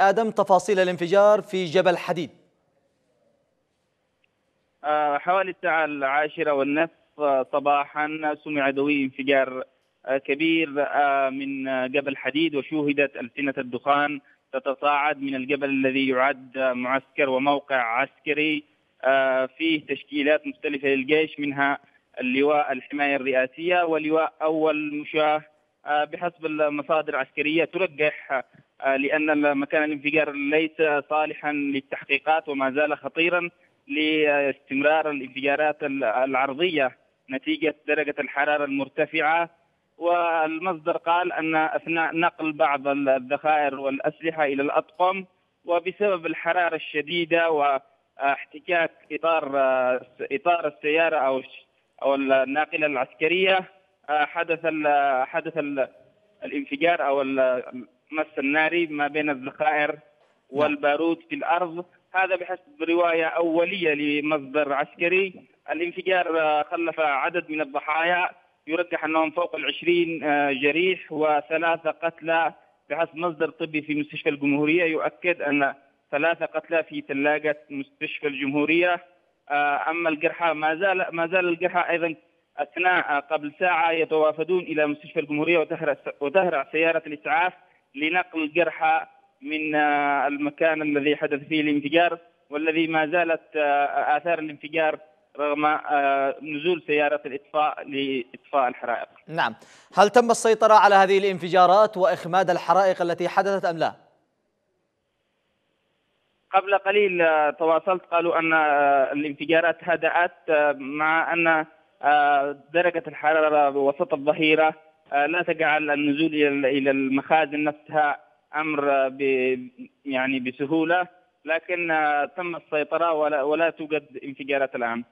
آدم تفاصيل الانفجار في جبل حديد. آه، حوالي الساعة العاشرة والنصف صباحا سمع دوي انفجار آه، كبير من جبل حديد وشوهدت ألسنة الدخان تتصاعد من الجبل الذي يعد معسكر وموقع عسكري فيه تشكيلات مختلفة للجيش منها اللواء الحماية الرئاسية ولواء أول مشاه بحسب المصادر العسكرية ترجح لأن مكان الانفجار ليس صالحا للتحقيقات وما زال خطيرا لاستمرار الانفجارات العرضية نتيجة درجة الحرارة المرتفعة. والمصدر قال أن أثناء نقل بعض الذخائر والأسلحة إلى الأطقم وبسبب الحرارة الشديدة واحتكاك إطار إطار السيارة أو أو الناقلة العسكرية حدث ال حدث ال الانفجار أو المس الناري ما بين الذخائر والبارود في الأرض. هذا بحسب رواية أولية لمصدر عسكري. الانفجار خلف عدد من الضحايا. يرجح أنهم فوق العشرين جريح وثلاثة قتلى. بحسب مصدر طبي في مستشفى الجمهورية يؤكد أن ثلاثة قتلى في ثلاجة مستشفى الجمهورية. أما الجرحى ما زال ما زال الجرحى أيضا أثناء قبل ساعة يتوافدون إلى مستشفى الجمهورية وتهرع سيارة الإسعاف. لنقل الجرحى من المكان الذي حدث فيه الانفجار والذي ما زالت آثار الانفجار رغم نزول سيارة الإطفاء لإطفاء الحرائق نعم هل تم السيطرة على هذه الانفجارات وإخماد الحرائق التي حدثت أم لا؟ قبل قليل تواصلت قالوا أن الانفجارات هدأت مع أن درجة الحرارة وسط الظهيرة لا تجعل النزول إلى المخازن نفسها أمر ب يعني بسهولة لكن تم السيطرة ولا, ولا توجد انفجارات الآن